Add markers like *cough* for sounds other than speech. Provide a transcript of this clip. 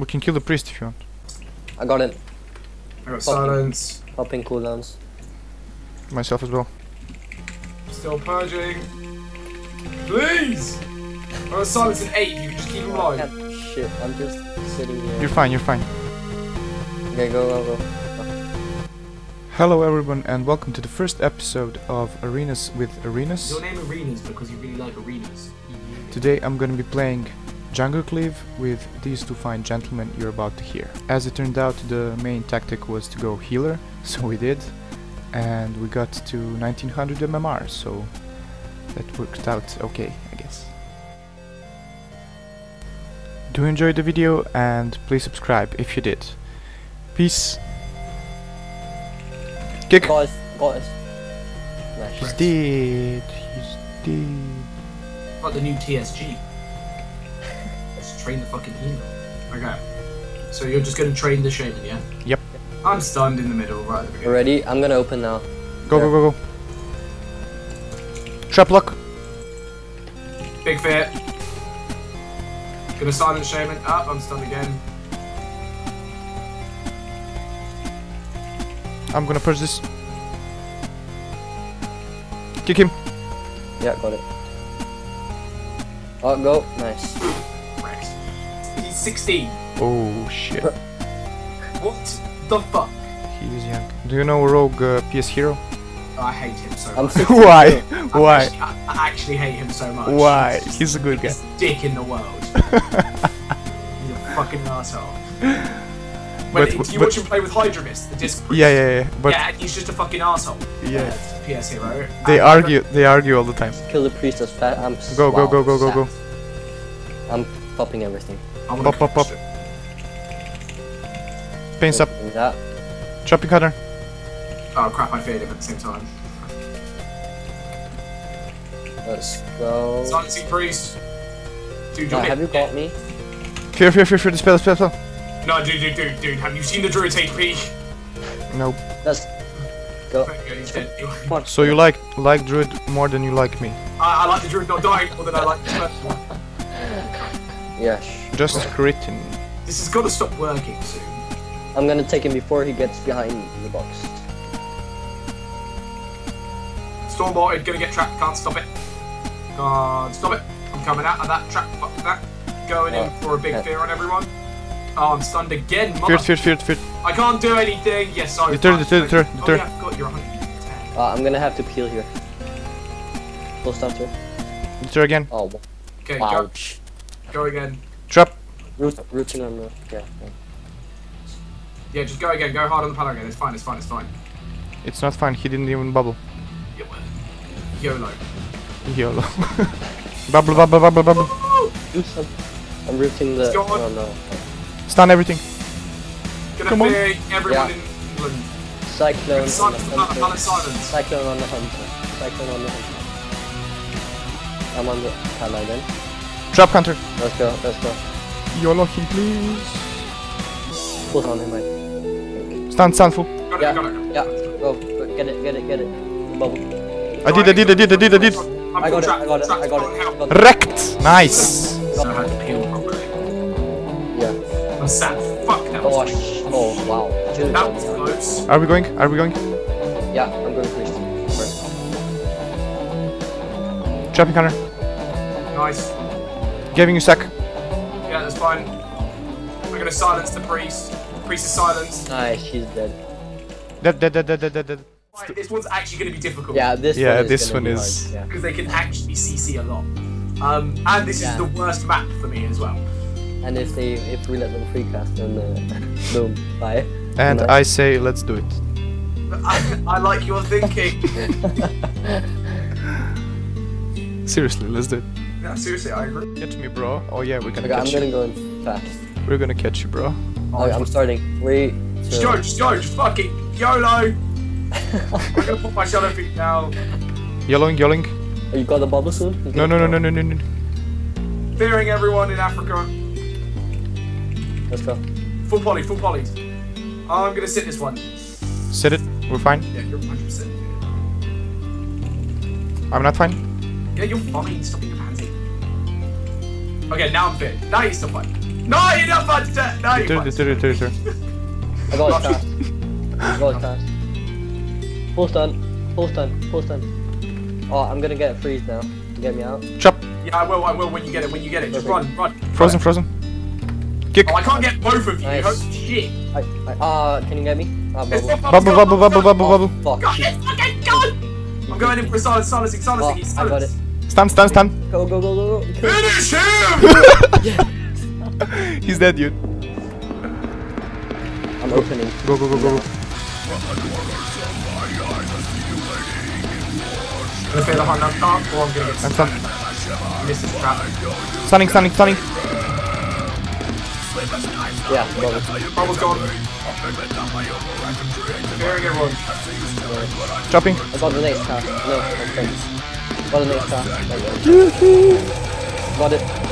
We can kill the priest if you want. I got it. I got silence. Popping cooldowns. Myself as well. Still purging. Please! I got silence in 8, you can just keep him alive. can't- Shit, I'm just sitting here. You're fine, you're fine. Okay, go, go, go. Hello everyone and welcome to the first episode of Arenas with Arenas. Your name Arenas because you really like arenas. Today I'm gonna be playing Jungle Cleave with these two fine gentlemen you're about to hear. As it turned out the main tactic was to go healer, *laughs* so we did. And we got to 1900 MMR, so that worked out okay, I guess. Do enjoy the video and please subscribe if you did. Peace. Kick. Guys, guys. He's dead. He's dead. Like the new TSG. Let's train the fucking healer. Okay. So you're just gonna train the shaman, yeah? Yep. I'm stunned in the middle, right at the beginning. Ready? I'm gonna open now. Go, go, go, go. Trap lock. Big fear. Gonna silence shaman. Up, I'm stunned again. I'm gonna push this. Kick him. Yeah, got it. Oh, go. Nice. Rex. He's 16. Oh shit. *laughs* What the fuck? He is young. Do you know Rogue uh, PS Hero? I hate him so I'm much. Why? *laughs* I Why? Actually, I, I actually hate him so much. Why? He's He's a good guy. biggest dick in the world. *laughs* He's a fucking asshole. When, But- do you but- watch him play with Hydra Mist, the disc priest? Yeah, yeah, yeah. But yeah, he's just a fucking asshole. Yeah. Uh, PS Hero. they And- argue. They argue all the time. Kill the priest as fast. I'm s- Go, go, go, go, go, go. sad. I'm popping everything. I wanna Pop, pop, pop. crush it. Pains up. That. Chopping cutter. Oh crap! I feared him at the same time. Let's go. Silencing priest. Dude, Now, have you getting- got me? Fear, fear, fear, fear. The spell, spell, spell. No, dude, dude, dude, dude. Have you seen the druid's HP? No. Let's go. There you go, he's dead. Come *laughs* on. So you like like Druid more than you like me? I, I like the druid not dying more than I like the first one. Yeah. sh- Just critting. This has got to stop working soon. I'm gonna take him before he gets behind the box. Storm bolted, gonna get trapped, can't stop it. Can't stop it. I'm coming out of that trap, fuck that. Going in for a big yeah. fear on everyone. Oh, I'm stunned again, mother. Feared, feared, feared, feared. I can't do anything. Yes, sorry. Deter, fine. deter, deter, Oh, deter. yeah, I forgot you're 110. Uh, I'm gonna have to peel here. Full starter. Deter again. Oh, Okay, ouch. go, go again. Trap. Root, rooting on the. Yeah. yeah. Yeah, just go again. Go hard on the panel again. It's fine, it's fine, it's fine. It's not fine. He didn't even bubble. Yeah, well, YOLO. YOLO. *laughs* bubble, bubble, bubble, bubble. Do some. I'm rooting the. Let's go on. Oh no. Stun everything. Gonna Come on. everyone Yeah. in England. Cyclone on the Silence the panel, panel hunter. silence. Cyclone on the hunter. Cyclone on the hunter. I'm on the ally then. Trap counter. Let's go. Let's go. YOLO him, please. Pull on him, mate. Stun, stun full. Got it, Yeah. got it, got it. Yeah. Go. go. Get it. Get it. Get it. Bubble. I did, I did, I did, I did, I did. I'm I got it. I got it. I got it. help. Got it. Wrecked. Nice. So I had to peel properly. Yeah. I'm sad. Fuck that Oh, was sh- oh wow. I That was close. Are we going? Are we going? Yeah, I'm going priest. Trapping counter. Nice. Giving you a sec. Yeah, that's fine. We're gonna silence the priest. Priest is silenced. Nice, she's dead. Dead, dead, dead, dead, dead, dead, dead. Right, this one's actually gonna be difficult. Yeah, this Yeah, one is this one be is- hard, yeah. Because they can actually CC a lot. Um, and this Yeah. is the worst map for me as well. And if they if we let them free cast then uh, *laughs* boom, bye. And Nice. I say, let's do it. I, I like your thinking. *laughs* Seriously, let's do it. Yeah, seriously, I agree. Catch me, bro. Oh yeah, we're gonna Okay, I'm catch gonna you. go in fast. We're gonna catch you, bro. Oh, I'm starting. Three, Just two. go, just go, just fucking YOLO! *laughs* I'm gonna put my shadow feet down. Yellowing, yelling. Oh, you got the bubble soon? No, no, no, no, no, no, no. Fearing everyone in Africa. Let's go. Full poly, full poly. I'm gonna sit this one. Set it. We're fine. Yeah, you're 100%. I'm not fine. Yeah, you're fine. Stop being a pansy. Okay, now I'm fit. Now you're still fine. No, you're not about to turn. No, Return, you're return, return, return. I got his cast. I got his cast. Full stun. Full stun. Full stun. Oh, I'm gonna get a freeze now. Get me out. Chop. Yeah, I will. I will when you get it. When you get it, just Okay. run, run. Frozen, frozen. Kick. Oh, I can't get both of you. Nice. Holy shit. I, I, ah, can you get me? It's bubble. not- Bubble, bubble, bubble, bubble, Oh, bubble. fuck. God, it's fucking gone. I'm going in for a silence, silencing, Oh, silencing. He's I got it. Silenced. Stun, stun, stun. Go, go, go, go, go. Finish him! *laughs* *laughs* He's dead, dude. I'm opening. Go, go, go, go, go. I'm gonna feel the hunt. I can't, or I'm gonna I'm get stunned. miss this trap. Stunning, stunning, stunning. Yeah, bubble. Bubble's gone. Clearing everyone. Chopping. I got the next cast. No, I'm done. Got the next cast. Got it.